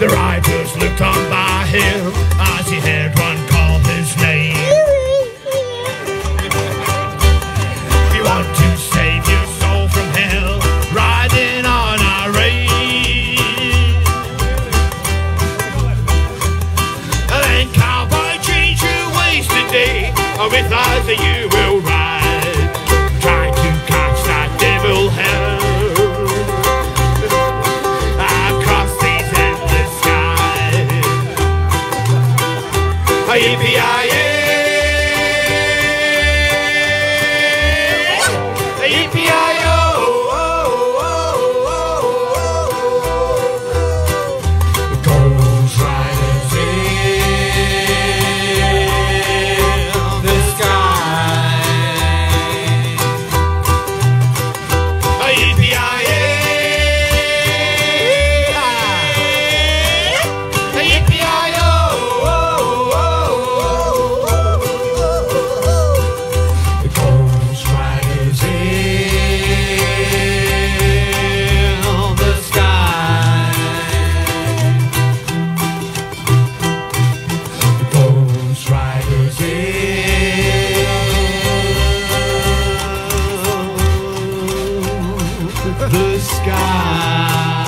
The riders looked on by him as he heard one call his name. If you want to save your soul from hell, riding on a. Then cowboy, change your ways today, or with us you will ride. Yippee-yi-yay! The sky.